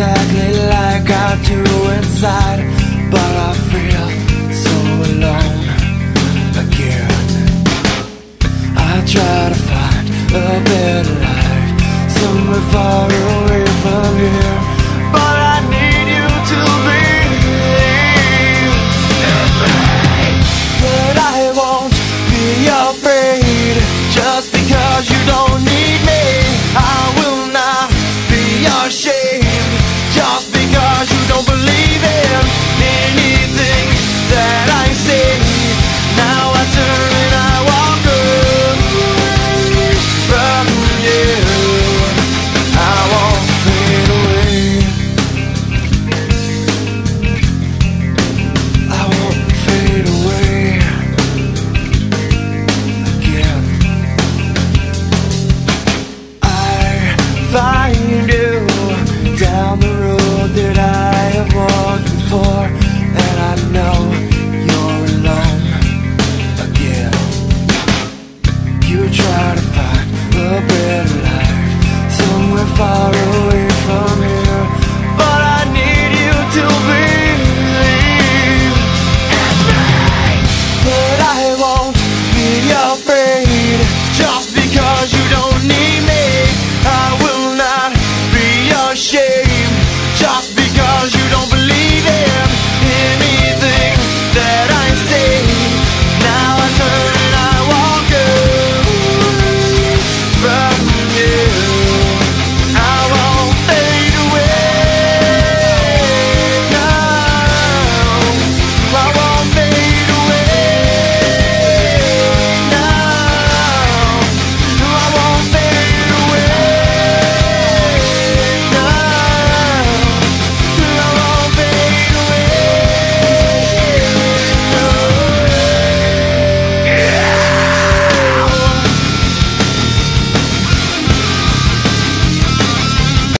exactly like I do inside, but I feel so alone again. I try to find a better life somewhere far away from here, but I need you to be. But I won't be. And I know you're alone again. You try to find a better life Somewhere far away from here But I need you to believe. In me But I won't be afraid. Just because you don't need me I will not be